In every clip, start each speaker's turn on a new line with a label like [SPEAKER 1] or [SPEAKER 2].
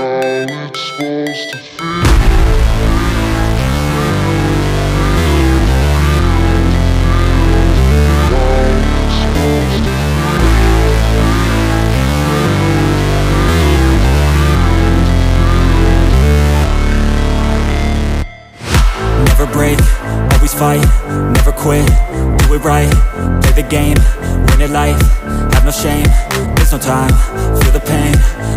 [SPEAKER 1] feel. How it's supposed to
[SPEAKER 2] Never break, always fight, never quit, do it right, play the game, win it life, have no shame, there's no time, feel the pain,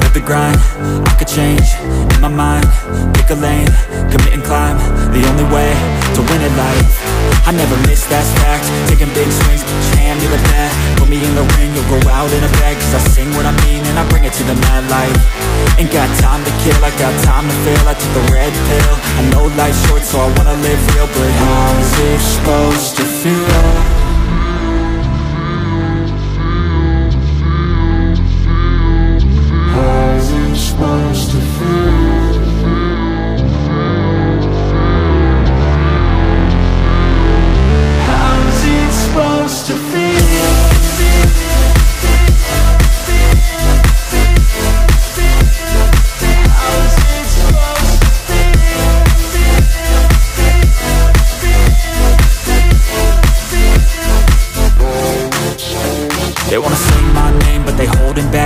[SPEAKER 2] live the grind, Change, in my mind, pick a lane, commit and climb, the only way to win it life, I never miss, that's fact, taking big swings, hand to the bat, put me in the ring, you'll go out in a bag, cause I sing what I mean and I bring it to the mad light, ain't got time to kill, I got time to feel, I took the red pill, I know life's short so I wanna live real, but how's it supposed to feel? They wanna say my name, but they holding back